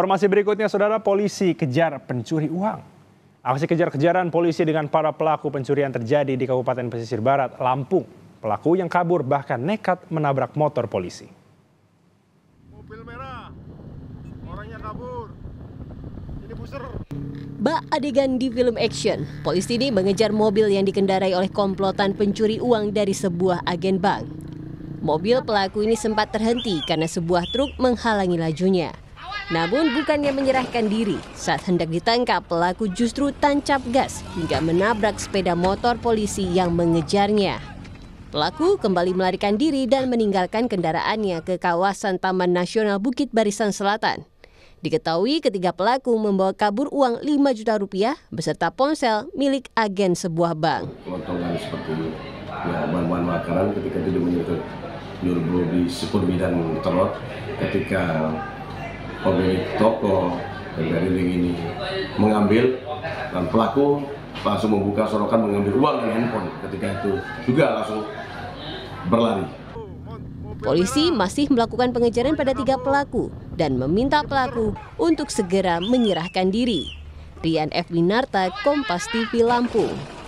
Informasi berikutnya, saudara polisi kejar pencuri uang. Aksi kejar-kejaran polisi dengan para pelaku pencurian terjadi di Kabupaten Pesisir Barat, Lampung. Pelaku yang kabur bahkan nekat menabrak motor polisi. Mobil merah, orangnya kabur. Ini buser. Bak adegan di film action, polisi ini mengejar mobil yang dikendarai oleh komplotan pencuri uang dari sebuah agen bank. Mobil pelaku ini sempat terhenti karena sebuah truk menghalangi lajunya. Namun bukannya menyerahkan diri, saat hendak ditangkap pelaku justru tancap gas hingga menabrak sepeda motor polisi yang mengejarnya. Pelaku kembali melarikan diri dan meninggalkan kendaraannya ke kawasan Taman Nasional Bukit Barisan Selatan. Diketahui ketiga pelaku membawa kabur uang 5 juta rupiah beserta ponsel milik agen sebuah bank. Kelontongkan seperti ya, bahan-bahan makanan ketika tidak menyentuh nyuruh di sepuluh bidang telur ketika pemilik toko dari link ini mengambil dan pelaku langsung membuka sorokan mengambil uang dan handphone ketika itu juga langsung berlari. Polisi masih melakukan pengejaran pada tiga pelaku dan meminta pelaku untuk segera menyerahkan diri. Rian F. Winarta, Kompas TV Lampung.